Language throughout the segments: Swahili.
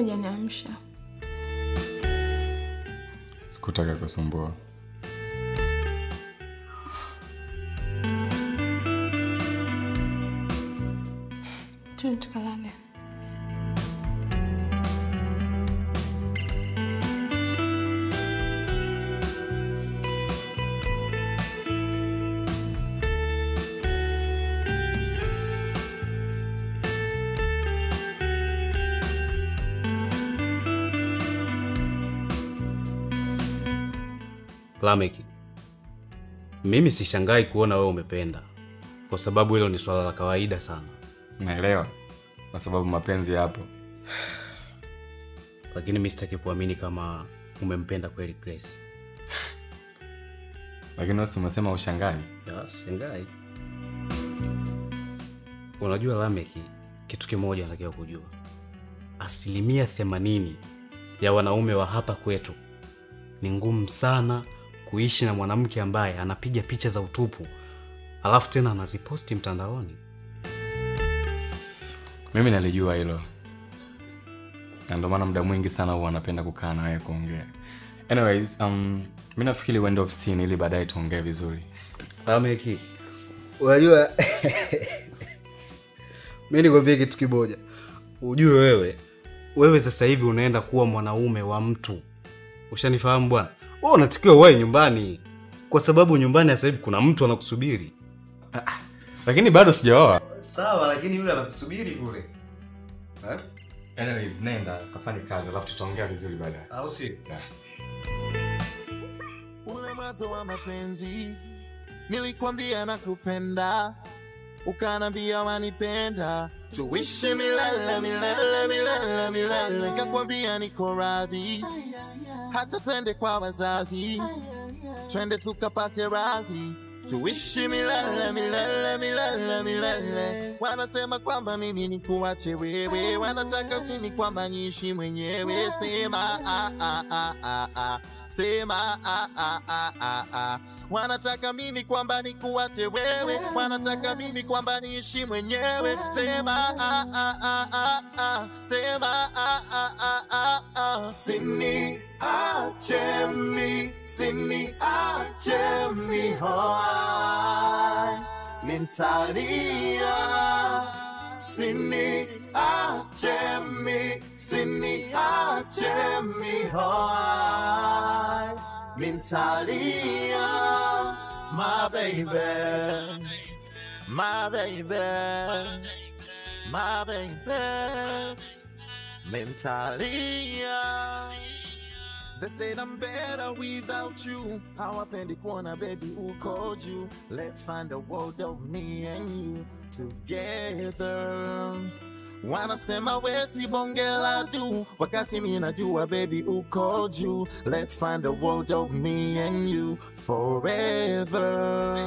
Hujaniamsha? Sikutaka kusumbua. Mimi sishangai kuona wewe umependa, kwa sababu hilo ni swala la kawaida sana, Naelewa, kwa sababu mapenzi yapo. lakini mi sitaki kuamini kama umempenda kweli Grace. Lakini wasi si umesema ushangai? Shangai. Unajua Lameki, kitu kimoja natakiwa kujua, asilimia themanini ya wanaume wa hapa kwetu ni ngumu sana kuishi na mwanamke ambaye anapiga picha za utupu alafu tena anaziposti mtandaoni. Mimi nalijua hilo, na ndio maana muda mwingi sana huwa anapenda kukaa na wewe kuongea. Anyways, um, mi nafikiri uende ofisini ili baadaye tuongee vizuri. ameki Unajua, mi nikwambie kitu kimoja. ujue wewe wewe sasa hivi unaenda kuwa mwanaume wa mtu ushanifahamu bwana wewe unatakiwa uwae nyumbani kwa sababu nyumbani sasa hivi kuna mtu anakusubiri Lakini bado sijaoa. Sawa, lakini yule anakusubiri kule, Anyways, nenda kafanye kazi alafu tutaongea vizuri baadaye. au si? ule mwanzo wa mapenzi nilikwambia nakupenda ukanambia wanipenda. Tuishi milele milele milele milele. Kakwambia niko radhi. Hata twende kwa wazazi. Twende tukapate radhi. Tuishi milele milele milele milele. Wanasema kwamba mimi nikuache wewe. Wanataka kini kwamba niishi mwenyewe. Sema ah, ah, ah, ah, ah. Sema ah, ah, ah, ah, ah. wanataka mimi kwamba nikuache wewe wanataka mimi kwamba niishi mwenyewe sema ah, ah, ah, ah, ah. sema ah, ah, ah, ah, ah. sini ache mi sini ache mi hoai nitalia sini ache mi sini ache mi hoai nitalia my baby my baby my baby. Mentalia They said I'm better without you. How I pendi kuona baby who called you. Let's find a world of me and you together. Wanasema we si bonge la du wakati mi najua baby who called you. Let's find a world of me and you forever.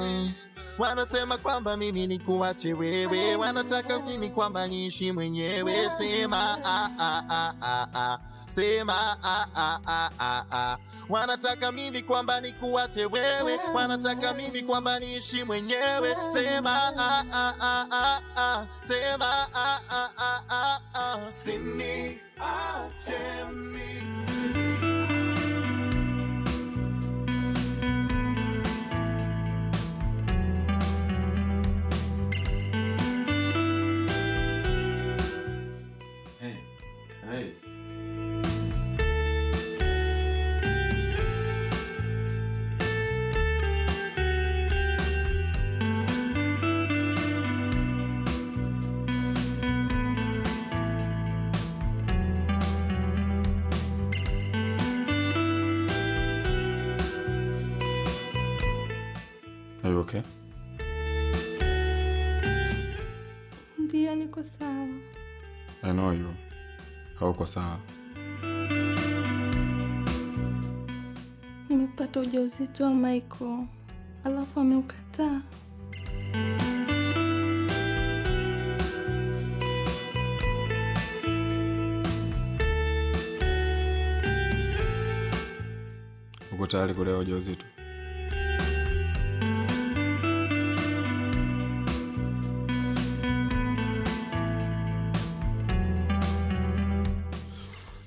Wanasema kwamba mimi ni kuache wewe, wanataka mimi kwamba niishi mwenyewe. Sema ah, ah, ah, ah, ah. Sema ah, ah, ah, ah, ah. Wanataka mimi kwamba nikuache wewe, wanataka mimi kwamba niishi mwenyewe. Sema ah, ah, ah, ah, ah. Sema ah, ah, ah, ah, ah. Sini ache Ujauzito wa Michael, alafu ameukataa. Uko tayari kulea ujauzito?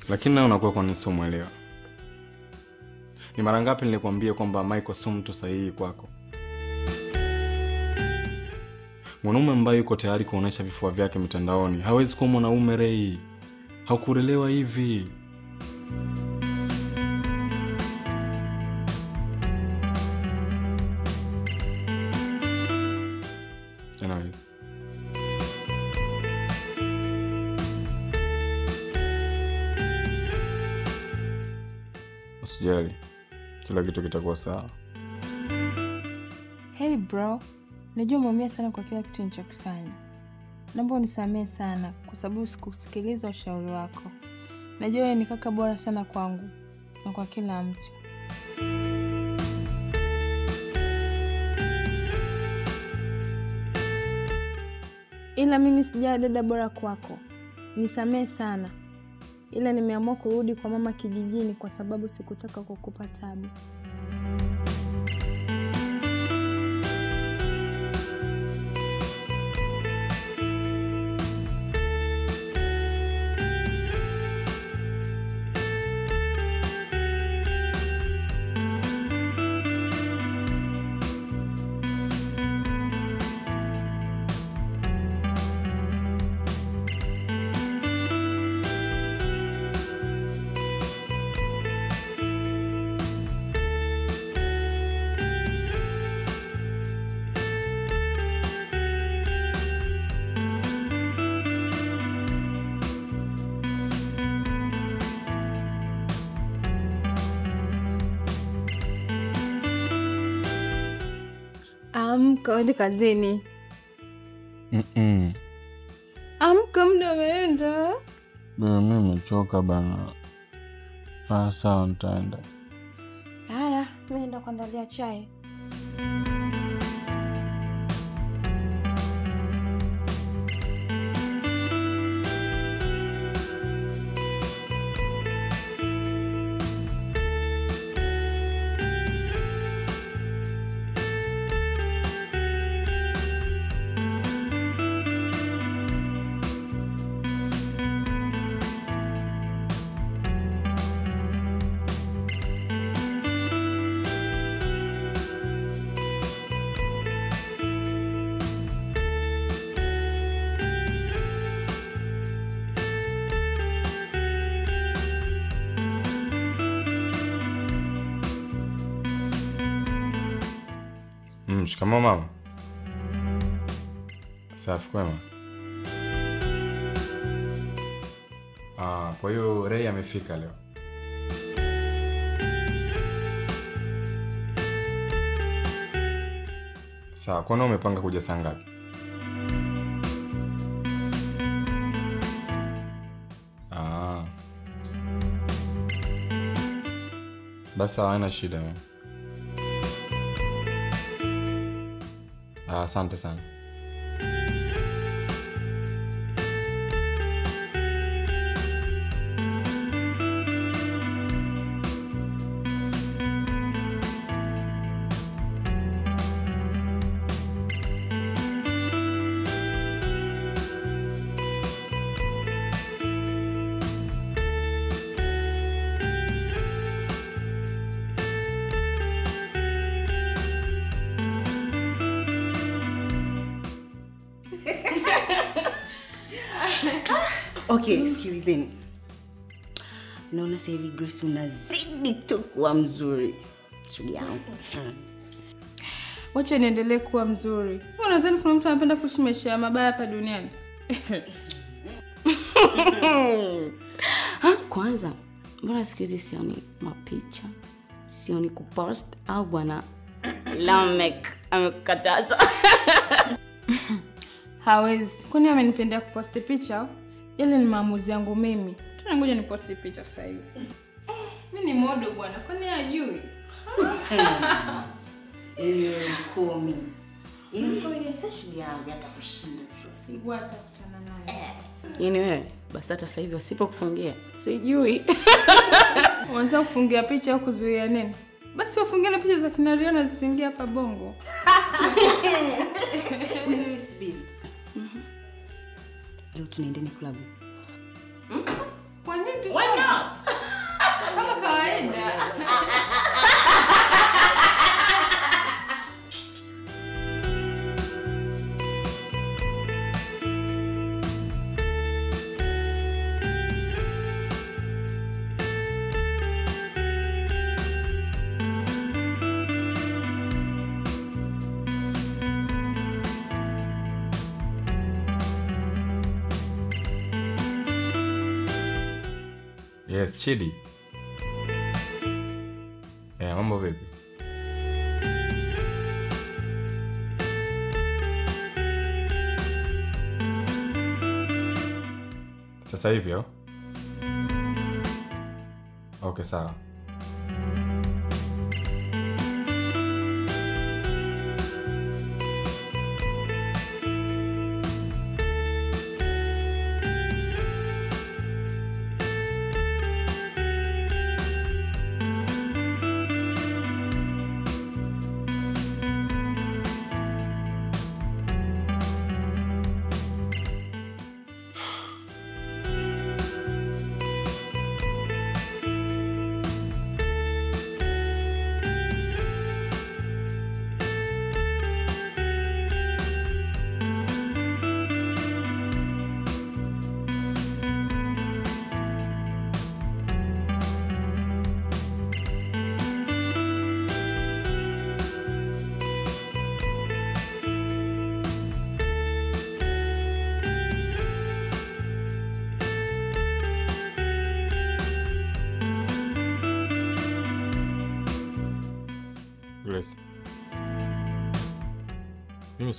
lakini naye unakuwa kwa nini sio mwelewa ni mara ngapi nilikwambia kwamba mico sio mtu sahihi kwako? Mwanaume ambaye yuko tayari kuonyesha vifua vyake mitandaoni hawezi kuwa mwanaume rei. Hakurelewa hivi kila kitu kitakuwa sawa Hey bro, najua umeumia sana kwa kila kitu nilichokifanya. Naomba unisamehe sana kwa sababu sikusikiliza ushauri wako. Najua wewe ni kaka bora sana kwangu na kwa kila mtu. Ila mimi sijawa dada bora kwako. Nisamehe sana. Ila nimeamua kurudi kwa mama kijijini kwa sababu sikutaka kukupa tabu. Amka uende kazini. Mm-mm. Amka, muda umeenda. Bwana, mi bana ah, sawa nitaenda Haya, mi naenda kuandalia chai. Safi kwema. Ah, kwa hiyo rei amefika leo. Sawa kwana umepanga kuja saa ngapi? Ah. basi sawa shida. Ah, asante sana grace unazidi tu kuwa mzuri shughuli yangu Wacha niendelee kuwa mzuri. Wewe unadhani kuna mtu anapenda kuishi maisha ya mabaya hapa duniani? Ha, kwanza mbona siku hizi sioni mapicha sioni kupost au bwana lamek amekukataza Hawezi. Kwani amenipendea kuposti picha? Yale ni maamuzi yangu mimi. Tunangoja niposti picha sasa hivi. Mimi ni modo bwana, kwani hajui? kumi ilikosa shule yangu atakushinda Siku atakutana naye. yani wewe basi hata sasa hivi wasipokufungia sijui wanza kufungia picha au kuzuia nini? Basi wafungie na picha za kina Riana zisiingie hapa Bongo. Subiri. leo tunaendeni klabu Kwa nini? Why tusipo- Why not? Kama kawaida. Yes, Chidi. Au? Okay, sawa.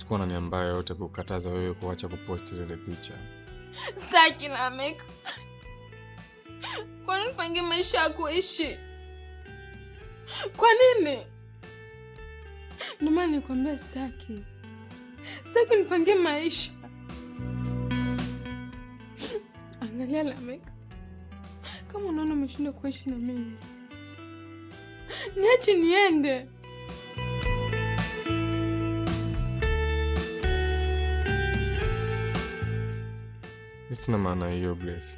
Sikuwa na nia mbaya yote kukataza wewe kuacha kuposti zile picha. Sitaki Namek, Kwa nini pange maisha ya kuishi? Kwa nini? Ndio maana nikwambia sitaki. Sitaki nipangie maisha. Angalia Lamek. Kama unaona umeshinda kuishi na mimi. Niache niende. Sina maana hiyo Grace.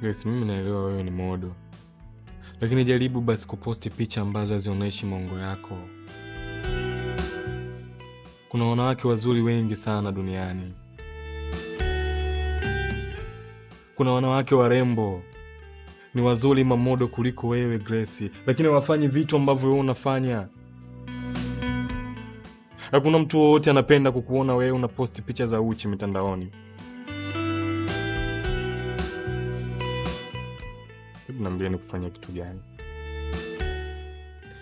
Grace, mimi naelewa wewe ni modo, lakini jaribu basi kuposti picha ambazo hazionyeshi maungo yako. Kuna wanawake wazuri wengi sana duniani. Kuna wanawake warembo ni wazuri mamodo kuliko wewe Grace, lakini hawafanyi vitu ambavyo wewe unafanya. Hakuna mtu wowote anapenda kukuona wewe unaposti picha za uchi mitandaoni. Hebu niambie ni kufanyia kitu gani?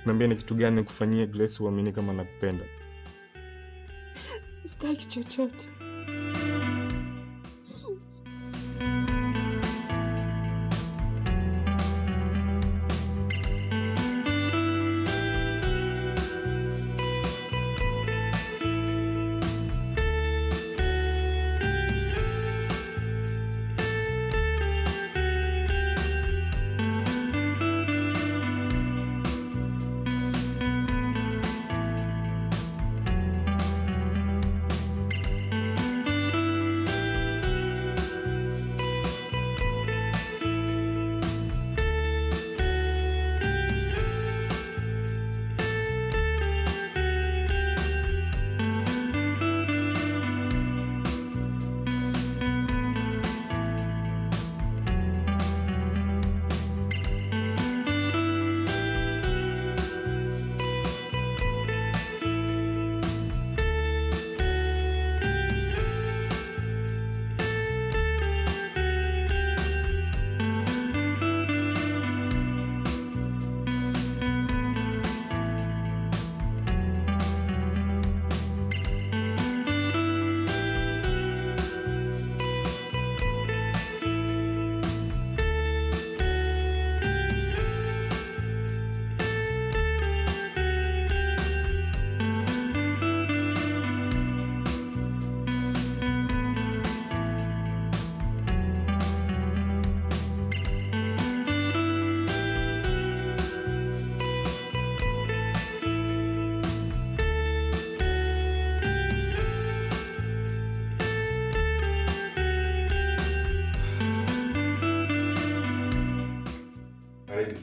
nambia ni kitu gani nikufanyie Grace uamini kama nakupenda. Sitaki chochote.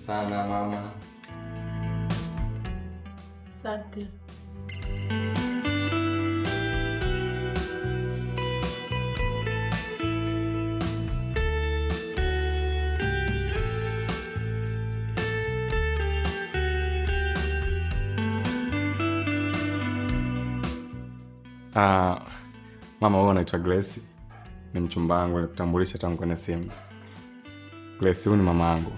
Sana mama. Asante. Ah, mama huyo anaitwa Grace. Ni mchumba wangu, nikutambulisha tangu kwenye simu. Grace huyu ni mama yangu.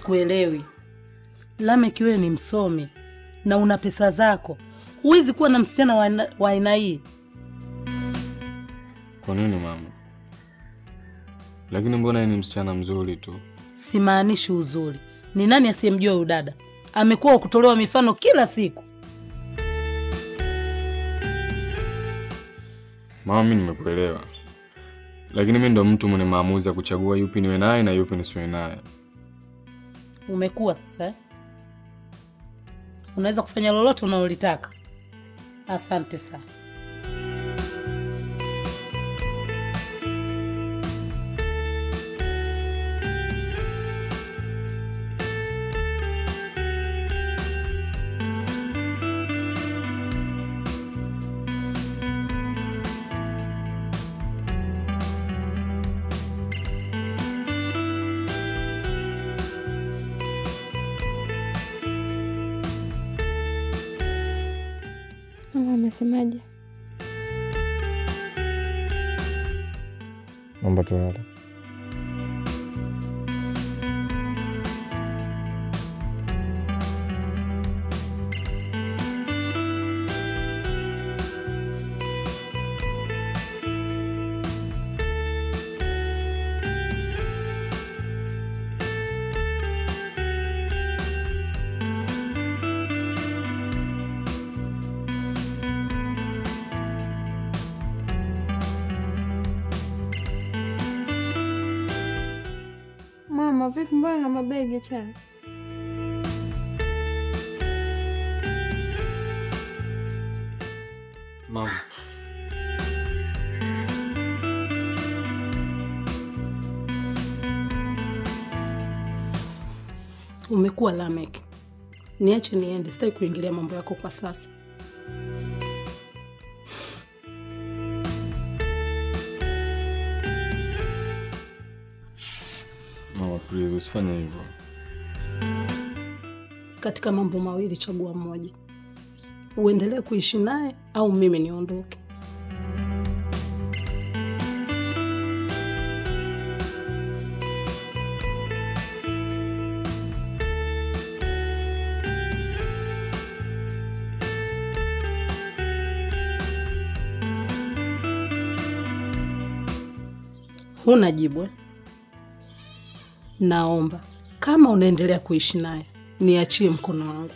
Sikuelewi. Lameki, wewe ni msomi na una pesa zako, huwezi kuwa na msichana wa aina- hii. Kwa nini mama? Lakini mbona yeye ni msichana mzuri tu? Simaanishi uzuri. Ni nani asiyemjua huyu dada? Amekuwa wa kutolewa mifano kila siku. Mama, mimi nimekuelewa, lakini mimi ndo mtu mwenye maamuzi ya kuchagua yupi niwe naye na yupi nisiwe naye. Umekuwa sasa eh? Unaweza kufanya lolote unalolitaka. Asante sana. Mama Mambo tu tulale. Na mabegi Umekuwa Lamek, niache niende, sitaki kuingilia mambo yako kwa sasa. mama please usifanye hivyo. Katika mambo mawili, chagua mmoja, uendelee kuishi naye au mimi niondoke. Huna jibu eh? Naomba kama unaendelea kuishi naye niachie mkono wangu.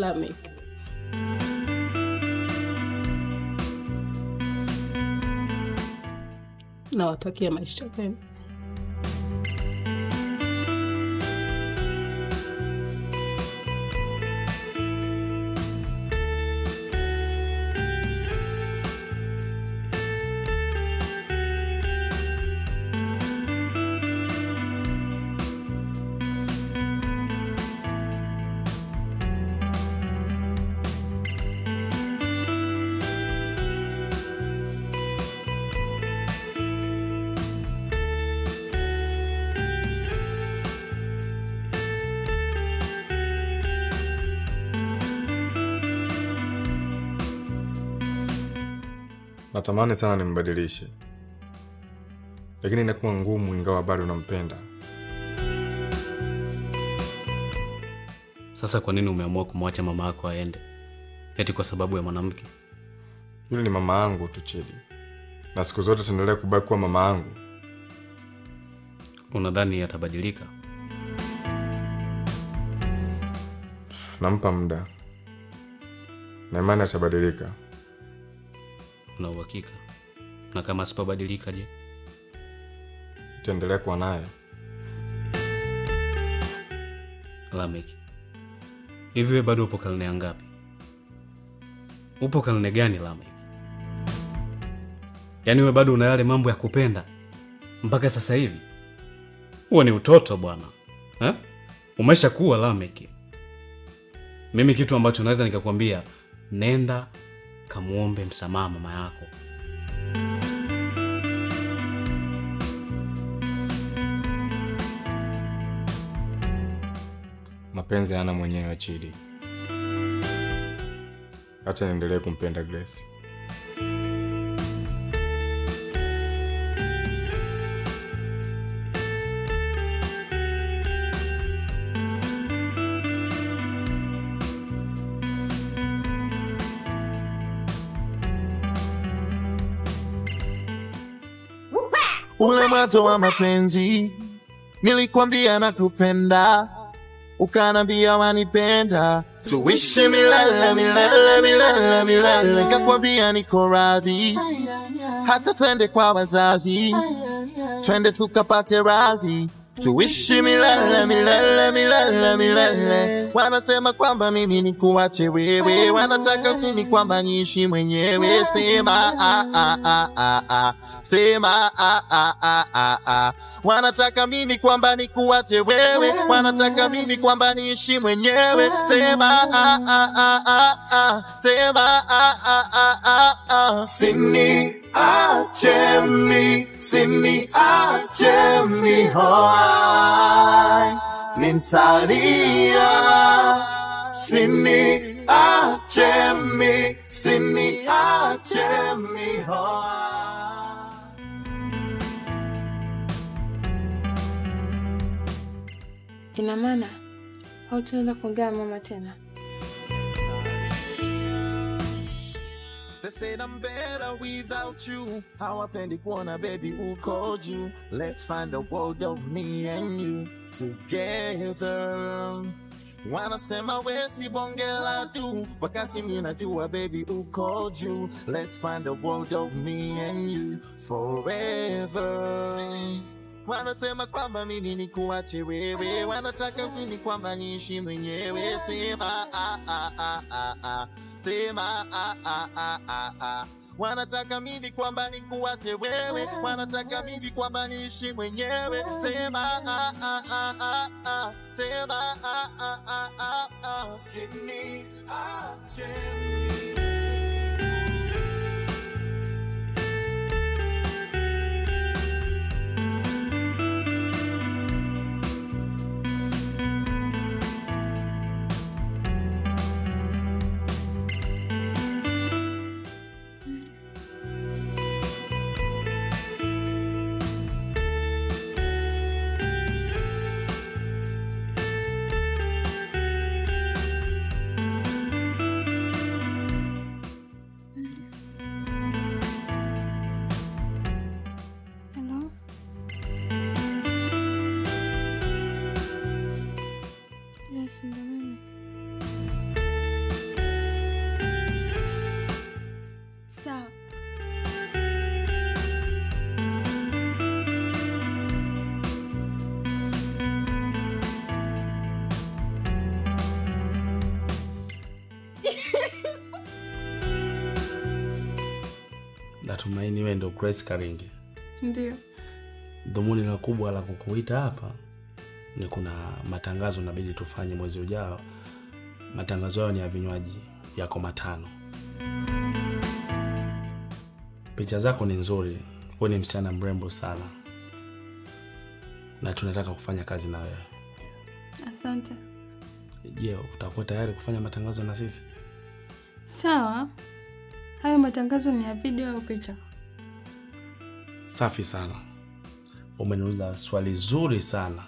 Lamek, nawatakia maisha mema. Natamani sana nimbadilishe lakini inakuwa ngumu ingawa bado nampenda Sasa kwa nini umeamua kumwacha mama yako aende? Eti kwa sababu ya mwanamke? yule ni mama yangu tu chedi na siku zote ataendelea kubaki kuwa mama yangu Unadhani atabadilika? nampa muda na imani atabadilika Una uhakika? Na kama asipobadilika je? utaendelea kuwa naye Lamek, hivi wewe bado upo karne ya ngapi? Upo karne gani Lamek? Yaani wewe bado una yale mambo ya kupenda mpaka sasa hivi? Huo ni utoto bwana eh? Umeshakuwa Lamek. Mimi kitu ambacho naweza nikakwambia, nenda kamuombe msamaha mama yako. mapenzi hayana mwenyewe chidi hacha niendelee kumpenda grace mwanzo wa mapenzi. Nilikwambia nakupenda. Ukanambia wanipenda. Tuishi milele milele milele milele. Kakwambia niko radhi. Hata twende kwa wazazi. Twende tukapate radhi tuishi milele milele milele milele wanasema kwamba mimi ni kuache wewe wanataka mimi kwamba niishi mwenyewe sema ah, ah, ah, ah, ah. sema ah, ah, ah, ah, ah. wanataka mimi kwamba ni kuache wewe wanataka mimi kwamba niishi mwenyewe sema ah, ah, ah, ah, ah. sema ah, ah, ah, ah, ah. sini ache mi sini ache mi hoai nintalia sini achemi sini achemi mi hoai Ina maana hautaenda kuongea mama tena? They said I'm better without you. Hawapendi kuona baby who called you? Let's find a world of me and you together. Wanna Wanasema wesi bonge la du, wakati mi najua baby who called you. Let's find a world of me and you forever. Wanasema kwamba mimi ni kuache wewe, wanataka mimi kwamba niishi mwenyewe. Sema ah, ah, ah, ah, ah. Sema ah, ah, ah, ah, ah. Wanataka mimi kwamba nikuache wewe, wanataka mimi kwamba niishi mwenyewe. Sema ah, ah, ah, ah, ah. Sema ah, ah, ah, ah, ah. Wewe ndio Grace Karinge? Ndio. Dhumuni la kubwa la kukuita hapa ni kuna matangazo nabidi tufanye mwezi ujao. Matangazo hayo ni ya vinywaji yako matano. Picha zako ni nzuri, wewe ni msichana mrembo sana, na tunataka kufanya kazi na wewe. Asante. Je, utakuwa tayari kufanya matangazo na sisi? Sawa. Hayo matangazo ni ya video au picha? Safi sana, umeniuliza swali zuri sana.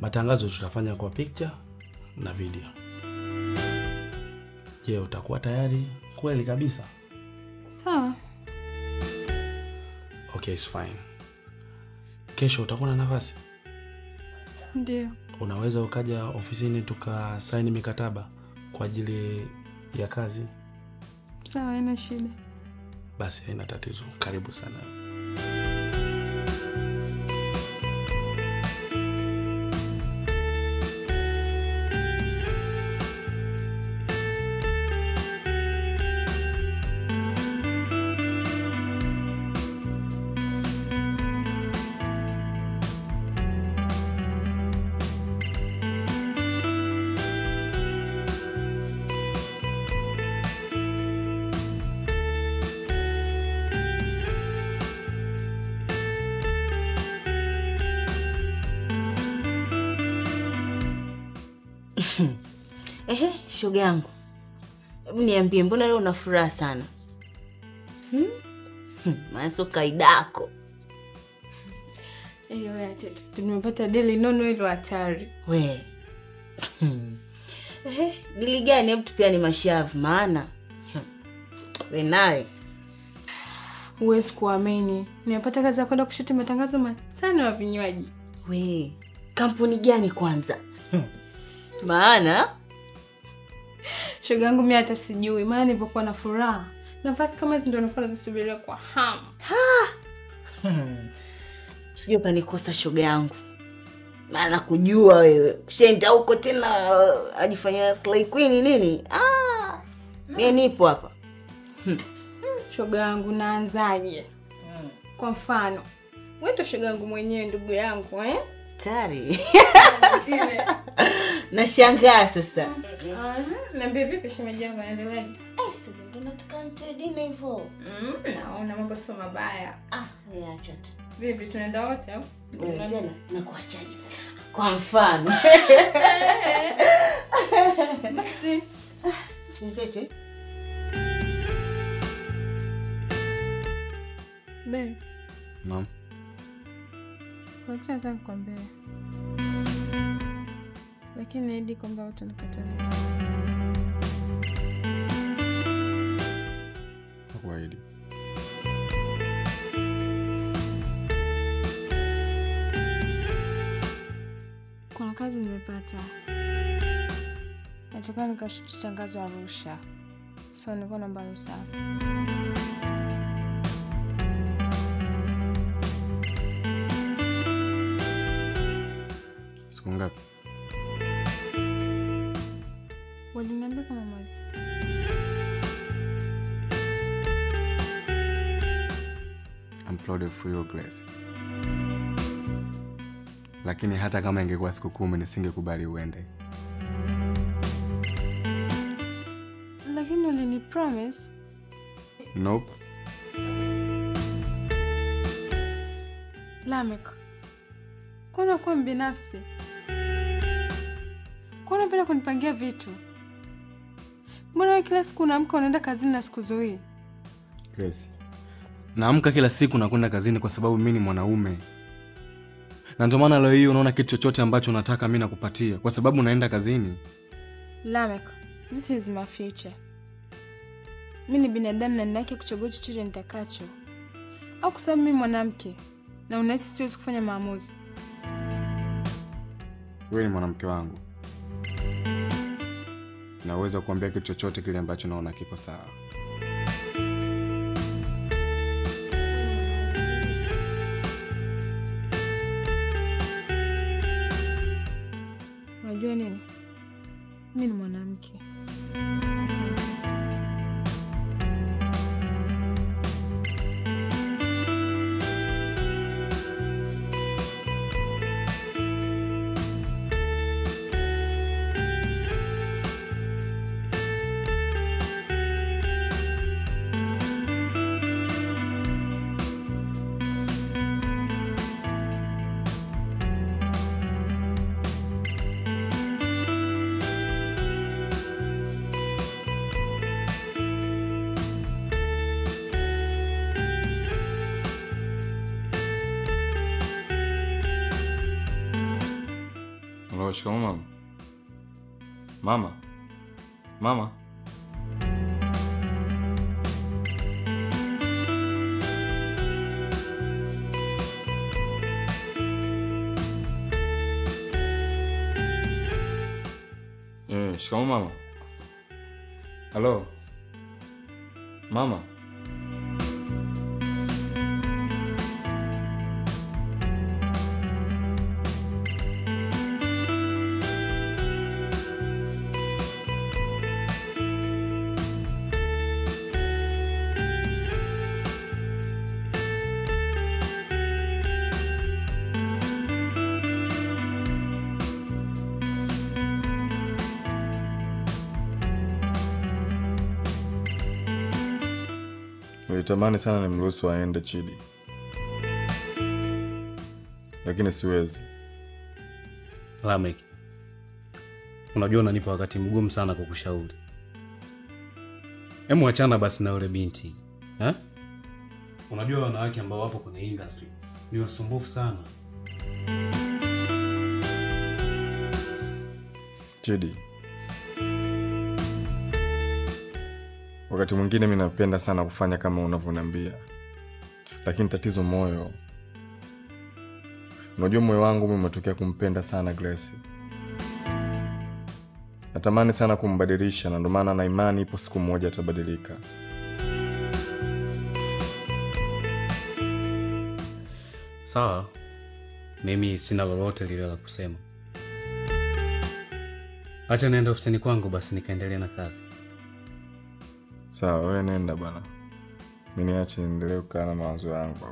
Matangazo tutafanya kwa picture na video. Je, utakuwa tayari kweli kabisa? Sawa. Okay, it's fine. Kesho utakuwa na nafasi? Ndio. Unaweza ukaja ofisini tukasaini mikataba kwa ajili ya kazi? Sawa, haina shida. Basi haina tatizo. Karibu sana. Shoga yangu, hebu niambie, mbona leo una furaha sana hmm? Hmm, maana sio kaidako acha tu. Tumepata deli nono hilo hatari. we. Eh, dili gani? Hebu tupiani mashavu, maana hmm, we naye Huwezi kuamini, nimepata kazi ya kwenda kushuti matangazo matano ya vinywaji. we, kampuni gani kwanza? Hmm. maana Shoga yangu mi hata sijui, maana nilivyokuwa na furaha, nafasi kama hizi ndio nilikuwa nazisubiria kwa hamu. hmm. sijui ukanikosa shoga yangu, maana kujua wewe shenda huko tena uh, ajifanya slay queen nini. Ah, mie nipo hapa hmm. Shoga yangu, naanzaje? hmm. Kwa mfano, wewe ndo shoga yangu mwenyewe, ndugu yangu eh? tari nashangaa sasa. Aha, Niambie vipi shemeji yangu anaendeleaje? Eh. Mm, naona mambo sio mabaya. Ah, acha tu. Vipi tunaenda wote au? Wewe tena nakuachaje sasa? Kwa mfano Basi. Naam. Kwa. Lakini naahidi kwamba utanikatalia. Nakuahidi. Kuna kazi nimepata. Nataka nikashuti tangazo Arusha. So nilikuwa naomba ruhusa. Siku ngapi? For your grace. Lakini hata kama ingekuwa siku kumi nisingekubali uende. Lakini ulini promise Nope. Lamek, kuna kuwa mbinafsi, kwa unapenda kunipangia vitu. Mbona kila siku unaamka unaenda kazini na siku zuii? Grace. Naamka kila siku na kwenda kazini kwa sababu mi ni mwanaume. Na ndio maana leo hii unaona kitu chochote ambacho unataka mi nakupatia kwa sababu naenda kazini. Lamek, this is my future. Mi ni binadamu na nina haki ya kuchagua chochote nitakacho, au kwa sababu mi mwanamke na unahisi siwezi kufanya maamuzi. Wewe ni mwanamke wangu. Na uwezo wa kuambia kitu chochote kile ambacho naona kiko sawa. Halo, shikamoo mama. Mama. Mama. Eh, shikamoo mama. Halo. Mama. Nilitamani sana nimruhusu aende Chidi, lakini siwezi. Lamek, unajua unanipa wakati mgumu sana kwa kushauri. Hemu wachana basi na yule binti ha? Unajua wanawake ambao wapo kwenye industry ni wasumbufu sana. Chidi, wakati mwingine mi napenda sana kufanya kama unavyoniambia, lakini tatizo moyo. Unajua moyo wangu mi umetokea kumpenda sana Grace. Natamani sana kumbadilisha, na ndomaana na imani ipo siku moja atabadilika. Sawa, mimi sina lolote lile la kusema. hata naenda ofisini kwangu basi nikaendelea na kazi. Sawa, wewe nenda bana, mi niache niendelee kukaa na mawazo yangu.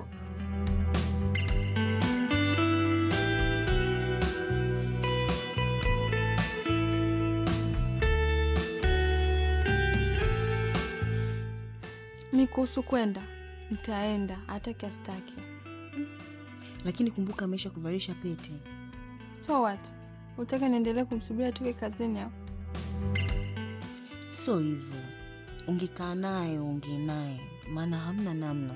Mi kuhusu kwenda, ntaenda hata kiastaki. lakini kumbuka ameisha kuvalisha pete So what? Utaka niendelee kumsubiria atoke kazini au? so hivyo ungekaa naye unge naye maana hamna namna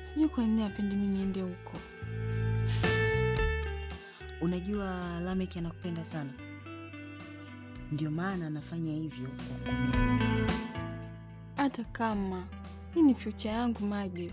Sijui kwa nini apendi mi niende huko. unajua lameki anakupenda sana ndio maana anafanya hivyo kukumia Hata kama hii ni future yangu Mage.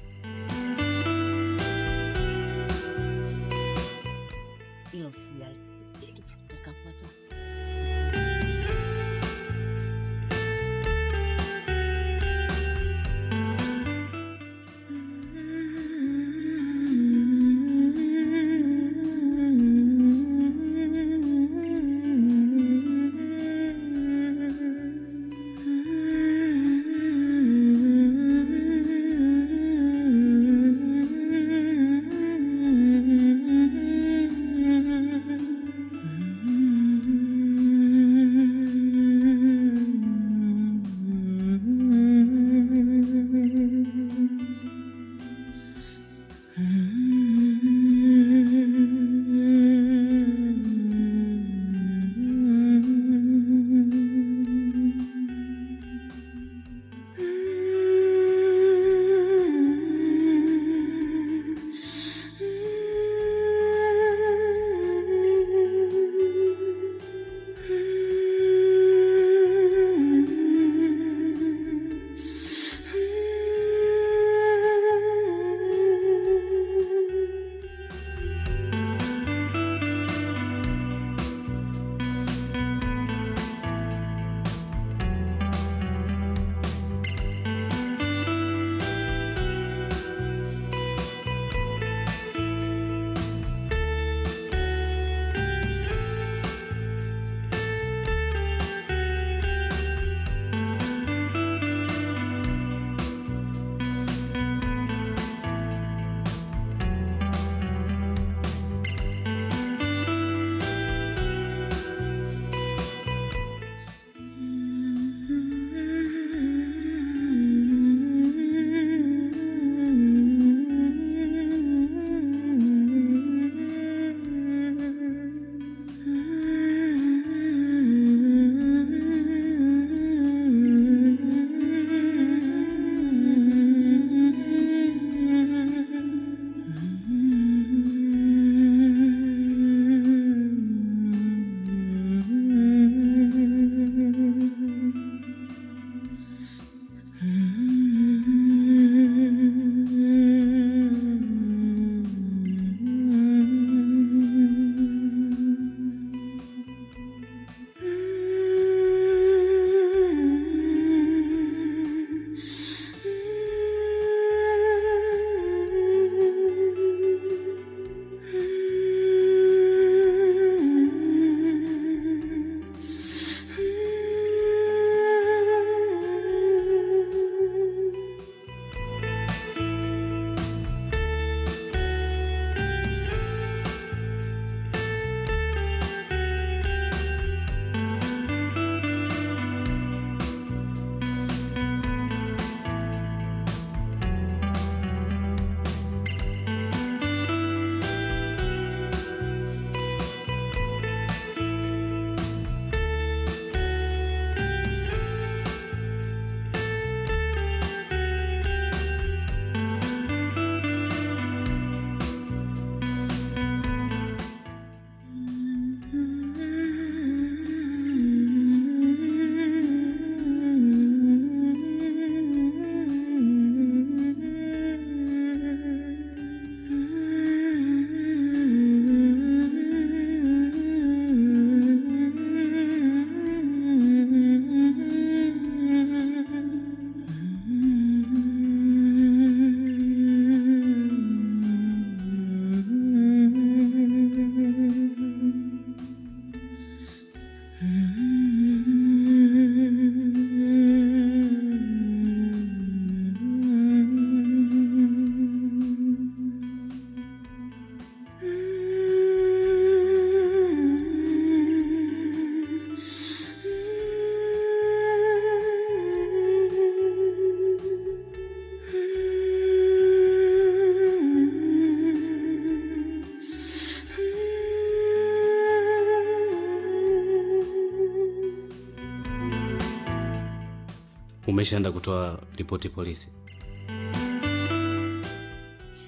Umeshaenda kutoa ripoti polisi?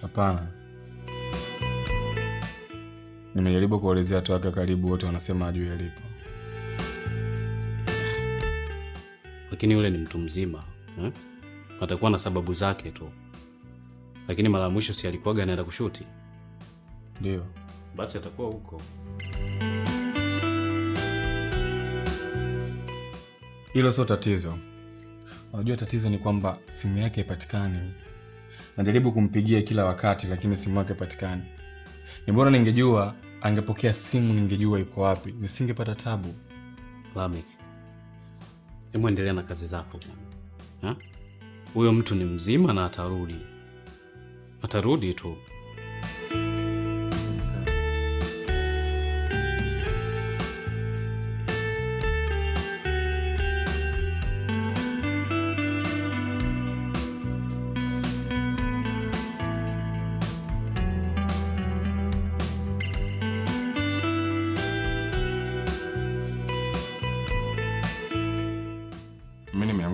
Hapana, nimejaribu kuwaelezea watu wake karibu, wote wanasema ajuu yalipo Lakini yule ni mtu mzima eh? Atakuwa na sababu zake tu, lakini mara ya mwisho si alikuwaga anaenda kushuti? Ndio Basi atakuwa huko. hilo sio tatizo. Unajua tatizo ni kwamba simu yake haipatikani. Najaribu kumpigia kila wakati, lakini simu yake haipatikani. Ni bora ningejua, angepokea simu, ningejua iko wapi, nisingepata tabu. Lamek, hebu endelea na kazi zako Huyo mtu ni mzima na atarudi, atarudi tu.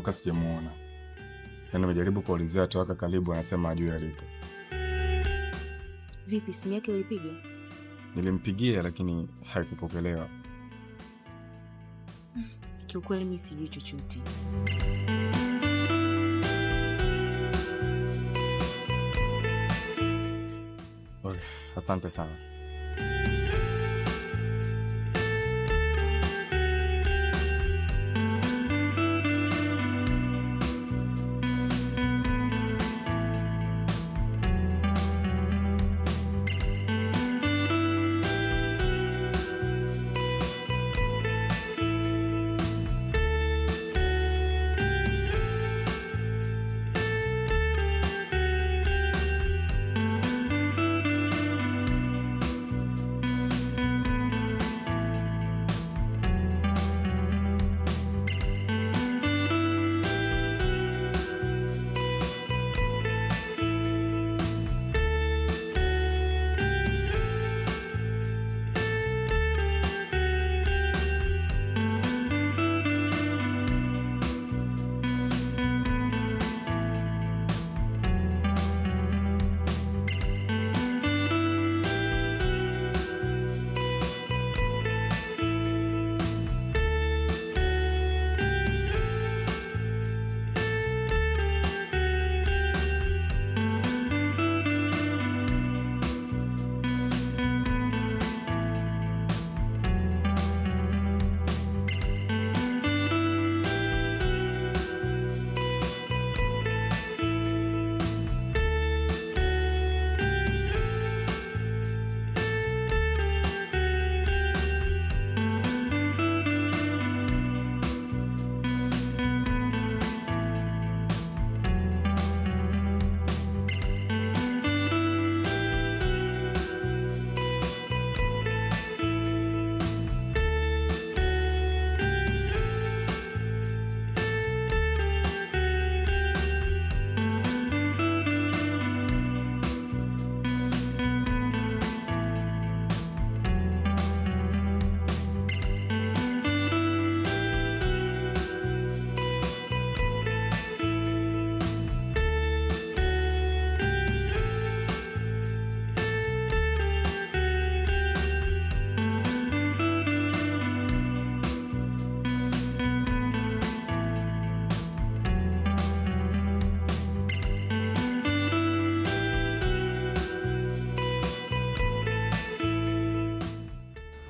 Nimeamka sijamuona, na nimejaribu kuwaulizia watu wake karibu, anasema ajuu alipo. Vipi, simu yake ulipiga? Nilimpigia lakini haikupokelewa. Kiukweli mi sijui chochote. Okay, asante sana.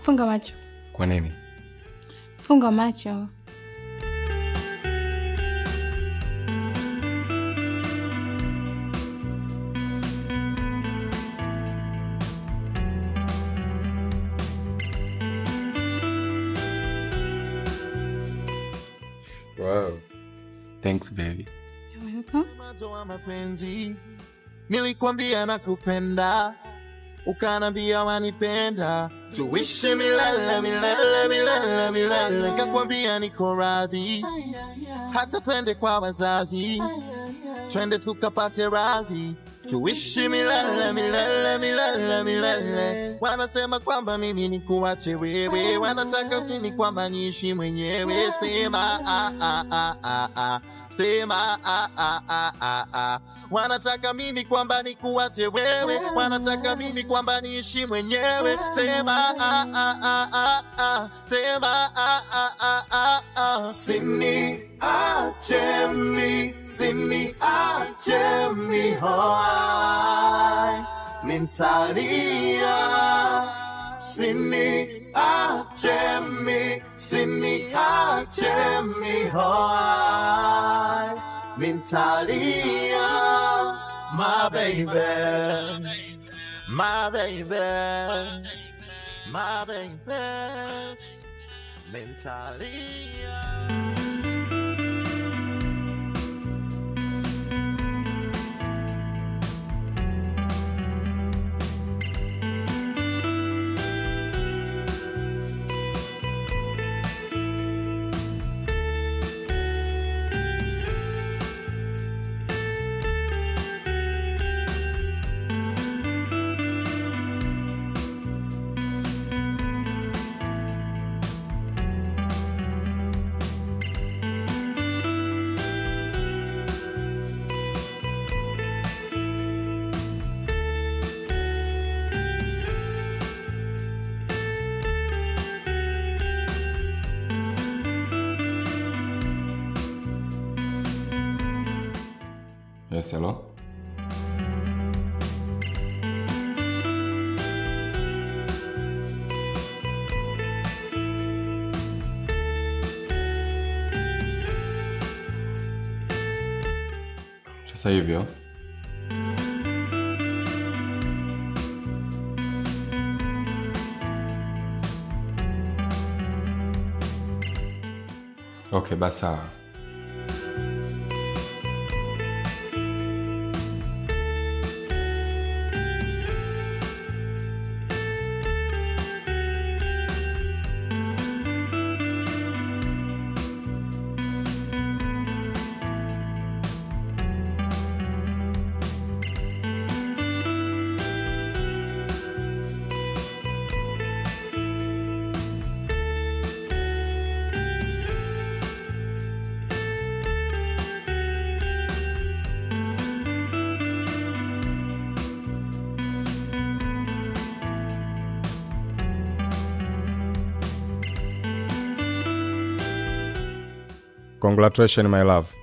Funga macho, Kwa nini? funga macho. Wow. Thanks baby. Wa mapenzi nilikwambia nakupenda, ukanambia wanipenda, tuishi milele milele milele milele, kakwambia niko radhi, hata twende kwa wazazi, twende tukapate radhi, tuishi milele milele milele milele. Wanasema kwamba mimi nikuache wewe, wanataka kini kwamba niishi mwenyewe. Sema ah, ah, ah, ah, ah. Sema ah, ah, ah, ah, ah. wanataka mimi kwamba nikuache wewe wanataka mimi kwamba niishi mwenyewe sema ah, ah, ah, ah, ah. sema ah, ah, ah, ah, ah. sini ache mi sini ache mi hoai mintalia sini ache mi sini ache mi hoai mintalia my baby my baby my baby. Mintalia Hello? Sasa hivyo okay, basi sawa. Congratulations, my love.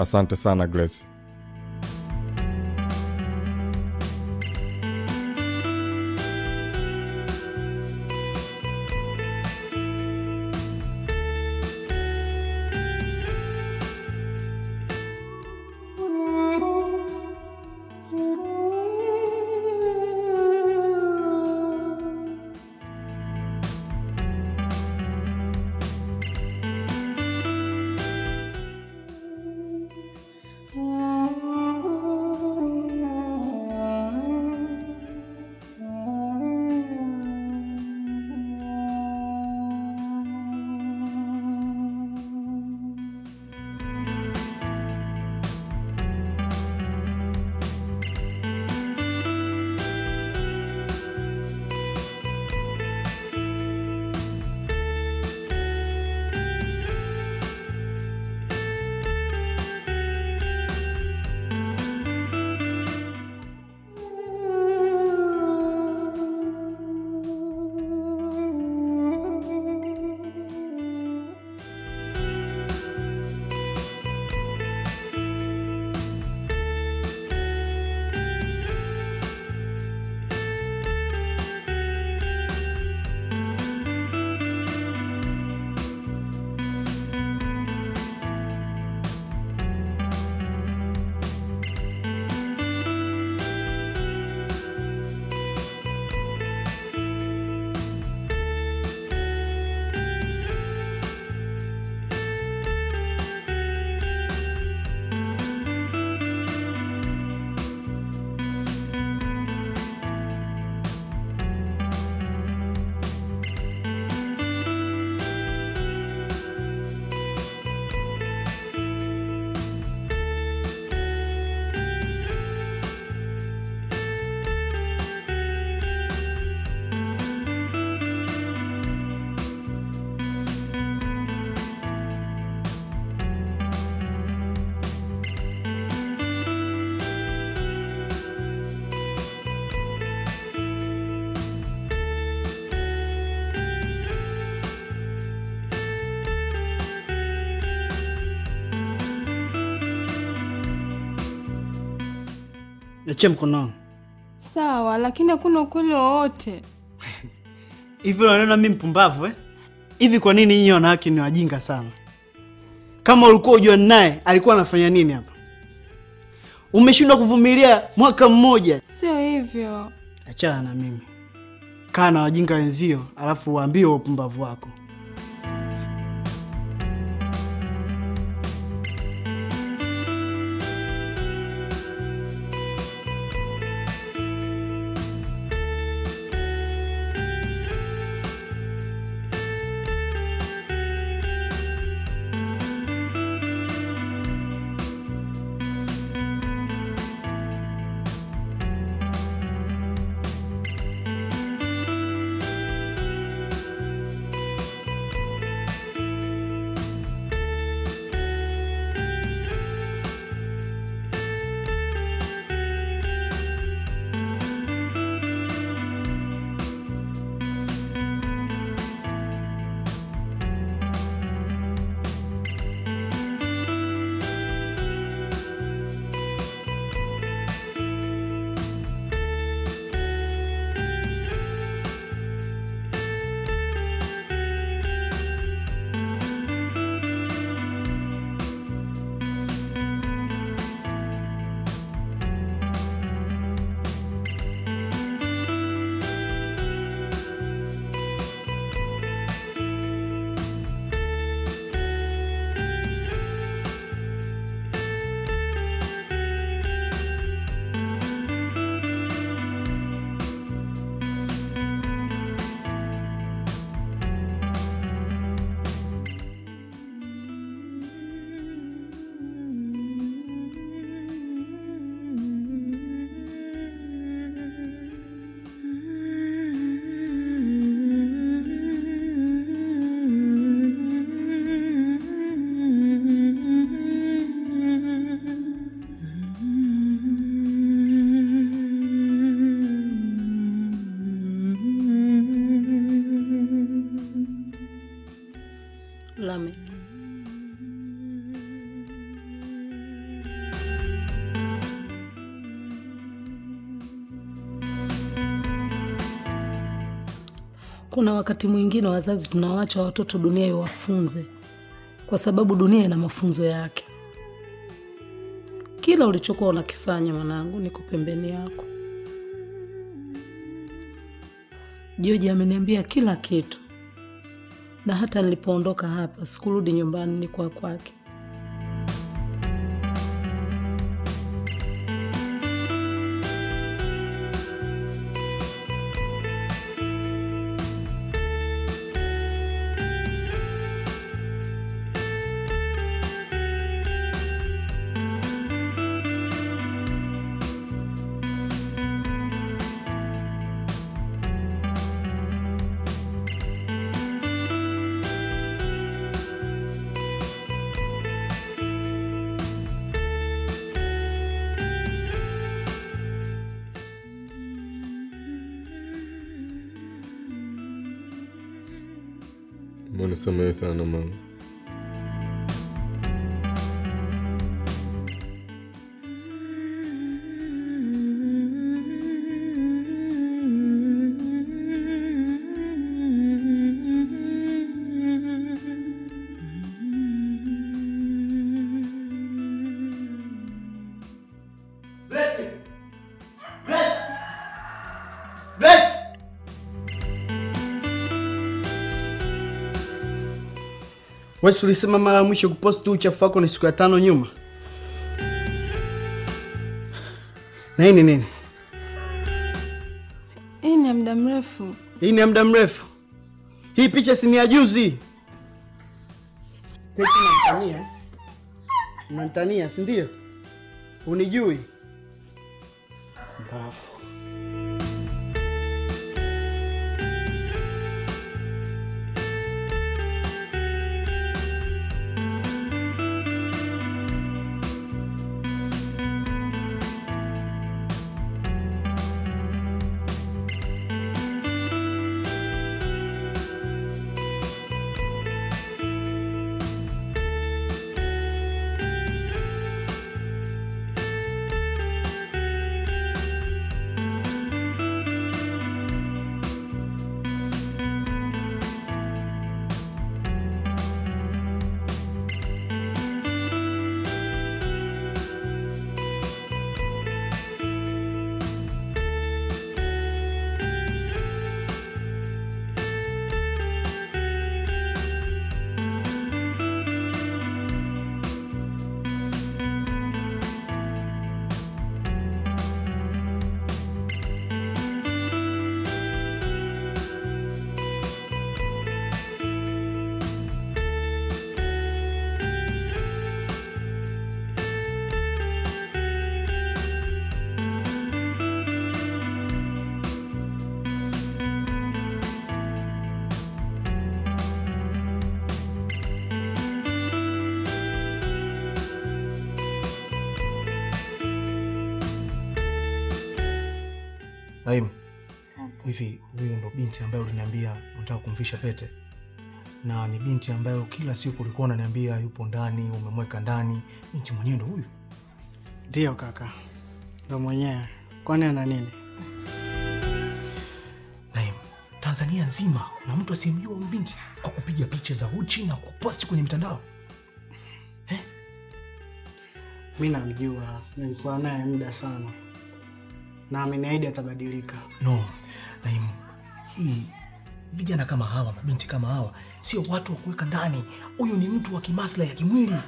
Asante sana Grace. Niachie mkono wangu. Sawa, lakini hakuna ukweli wowote. Hivi unaona mimi mpumbavu eh? Hivi kwa nini nyinyi wanawake ni wajinga sana? Kama ulikuwa ujua naye alikuwa anafanya nini hapa? Umeshindwa kuvumilia mwaka mmoja. Sio hivyo. Achana na mimi. Kaa na wajinga wenzio, alafu waambie upumbavu wako. Kuna wakati mwingine wazazi tunawacha watoto dunia iwafunze, kwa sababu dunia ina mafunzo yake. Kila ulichokuwa unakifanya mwanangu, niko pembeni yako. Joji ameniambia kila kitu, na hata nilipoondoka hapa sikurudi nyumbani, ni kwa kwake. Sana mama. Wewe tulisema ulisema mara ya mwisho kuposti uchafu wako ni siku ya tano nyuma? Na hii ni nini? Hii ni ya muda mrefu. Hii ni ya muda mrefu. Hii picha si ni ya juzi. Pesa unanitania? Unanitania, si ndio? Unijui? Mbavu. Ambaye unataka kumvisha pete? Na ni binti ambayo kila siku ulikuwa unaniambia yupo ndani, umemweka ndani. Binti mwenyewe ndo huyu? Ndiyo kaka, ndo mwenyewe. Kwani ana nini? Naim, Tanzania nzima na mtu asiyemjua huyu binti kwa kupiga picha za uchi na kuposti kwenye mitandao. eh? Mi namjua, nilikuwa naye muda sana na ameniahidi atabadilika. No, Naim, hii vijana kama hawa, mabinti kama hawa sio watu wa kuweka ndani. Huyu ni mtu wa kimaslahi ya kimwili. Eh,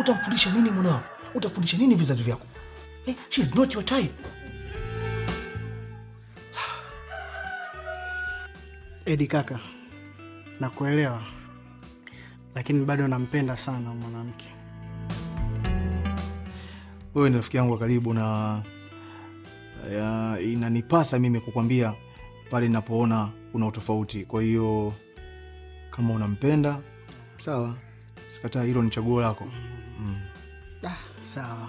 Utamfundisha nini mwanao? Utafundisha nini vizazi vyako? Eh, she's not your type. Edi kaka, nakuelewa, lakini bado nampenda sana mwanamke. Wewe ni rafiki yangu wa karibu na ya, inanipasa mimi kukwambia pale ninapoona kuna utofauti. Kwa hiyo kama unampenda sawa, sikataa, hilo ni chaguo lako. Mm. Ah, Sawa.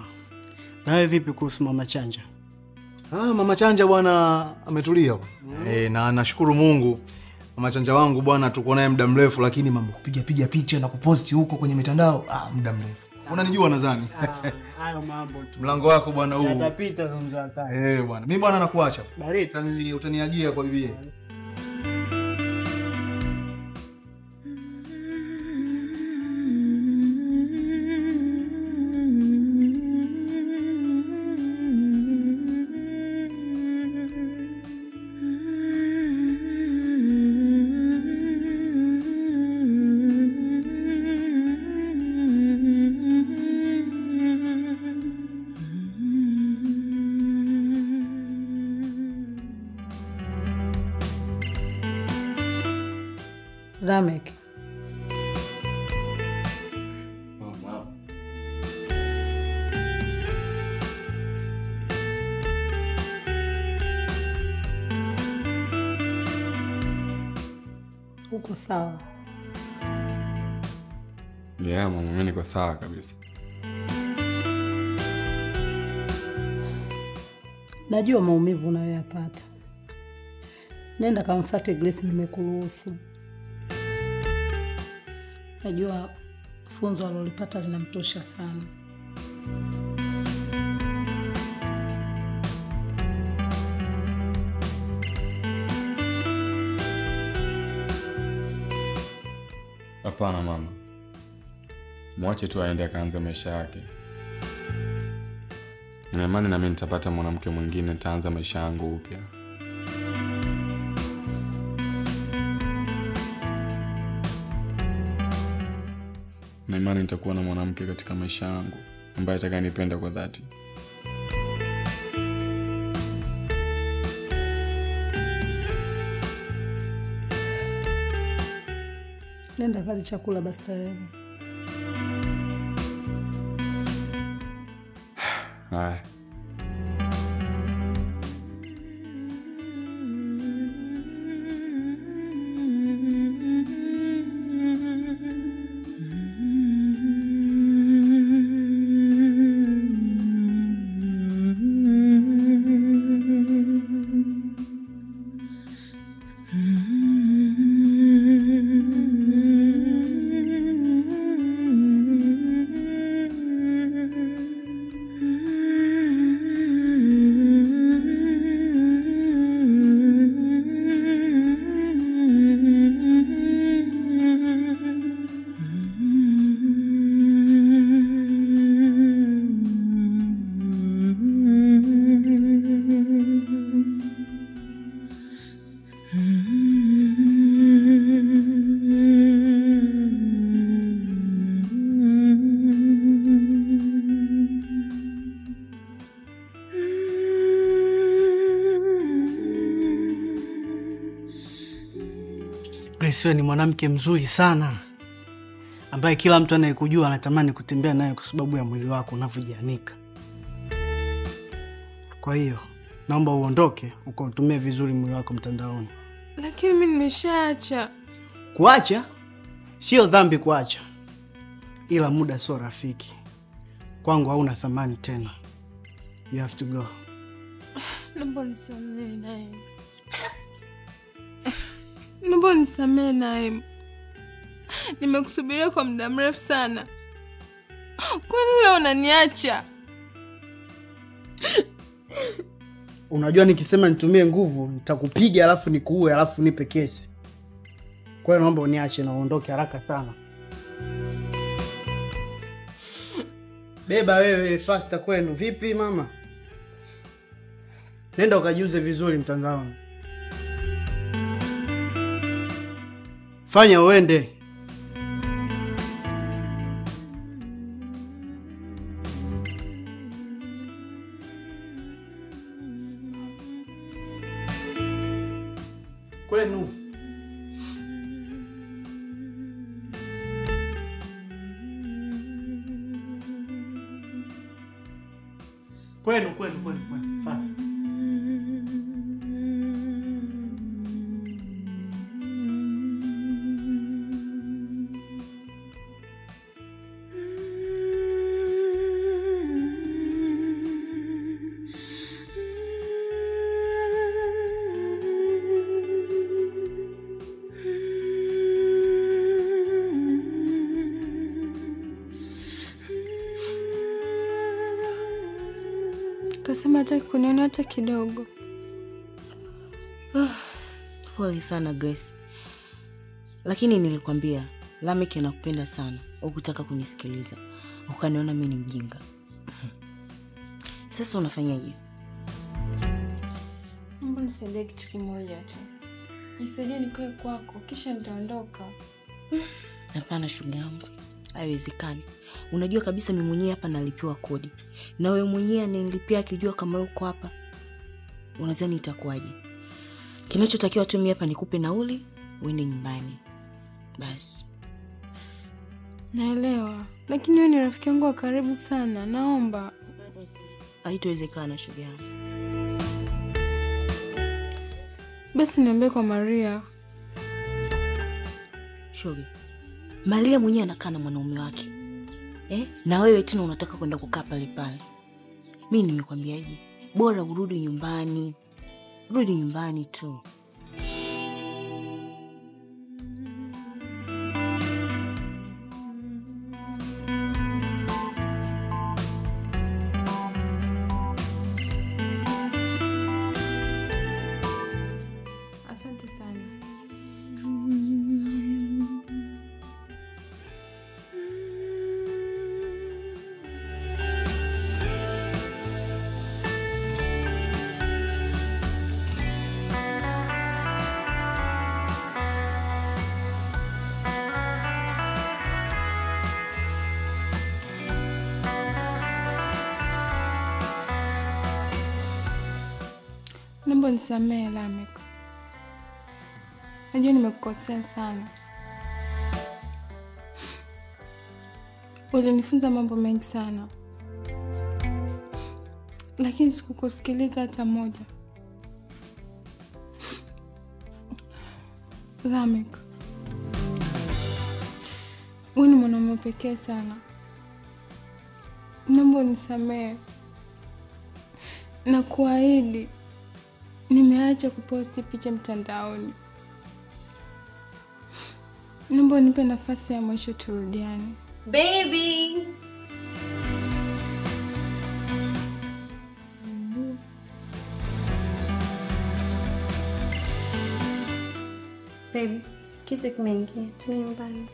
Nawe vipi kuhusu mama Chanja? Ah, mama Chanja bwana ametulia mm. E, na nashukuru Mungu mama Chanja wangu bwana, tuko naye muda mrefu, lakini mambo kupiga piga picha na kuposti huko kwenye mitandao ah, muda mrefu. Unanijua nadhani. Hayo mambo tu. Mlango wako bwana huu. Yatapita za. Eh, bwana. Mimi bwana nakuacha. Utaniagia kwa bibie. Niko sawa kabisa. Najua maumivu unayoyapata. Nenda kamfate Grace, nimekuruhusu. Najua funzo alolipata linamtosha sana. Hapana mama, mwache tu aende akaanze maisha yake. Nina imani nami nitapata mwanamke mwingine, nitaanza maisha yangu upya. naimani nitakuwa na mwanamke katika maisha yangu ambaye atakayenipenda kwa dhati. Nenda pale chakula basi tayari. Haya. Grace wewe ni mwanamke mzuri sana ambaye kila mtu anayekujua anatamani kutembea naye kwa sababu ya mwili wako unavyojianika. Kwa hiyo naomba uondoke ukautumie vizuri mwili wako mtandaoni. Lakini mimi nimeshaacha. Kuacha sio dhambi kuacha, ila muda sio rafiki. Kwangu hauna thamani tena. You have to go. Naomba nisamehe Naim, naomba nisamehe Naim, nimekusubiria kwa muda mrefu sana. Kwani wewe unaniacha? Unajua nikisema nitumie nguvu nitakupiga alafu nikuue alafu nipe kesi. Kwa hiyo naomba uniache na uondoke haraka sana. Beba wewe fasta kwenu. Vipi mama? Nenda ukajiuze vizuri mtandaoni. Fanya uende. Kuniona hata kidogo. Pole sana Grace, lakini nilikwambia Lameki anakupenda sana, ukutaka kunisikiliza ukaniona mi ni mjinga. Sasa unafanyaje? Naomba nisaidie kitu kimoja tu, nisaidie nikae kwako, kisha nitaondoka. Hapana shuga yangu, haiwezekani. Unajua kabisa mi mwenyewe hapa nalipiwa kodi, na wewe mwenyewe ananilipia akijua kama uko hapa, unadhani itakuwaje? Kinachotakiwa tu mi hapa nikupe nauli uende nyumbani basi. Naelewa, lakini wewe ni rafiki yangu wa karibu sana, naomba. Haitowezekana shuga yangu. Basi niambie kwa Maria. Shoga, Maria mwenyewe anakaa na mwanaume wake eh? na wewe tena unataka kwenda kukaa pale pale. Mi nimekwambiaje? Bora urudi nyumbani, rudi nyumbani tu. Naomba nisamehe Lamek, najua nimekukosea sana. Ulinifunza mambo mengi sana, lakini sikukusikiliza hata moja. Lamek, wewe ni mwanaume pekee sana. Naomba unisamehe na kuahidi nimeacha kuposti picha mtandaoni. Naomba unipe nafasi ya mwisho turudiane. Baby. Baby, kisa kimeingia, tu nyumbani.